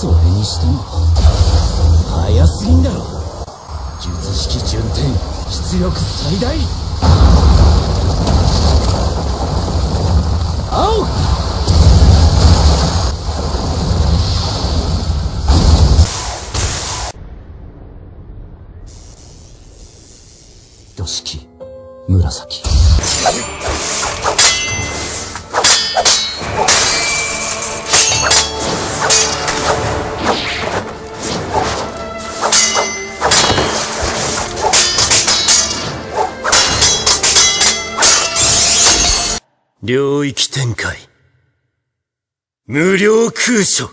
それにしても早すぎんだろ。術式順天出力最大。青。よしき紫。領域展開。無料空所。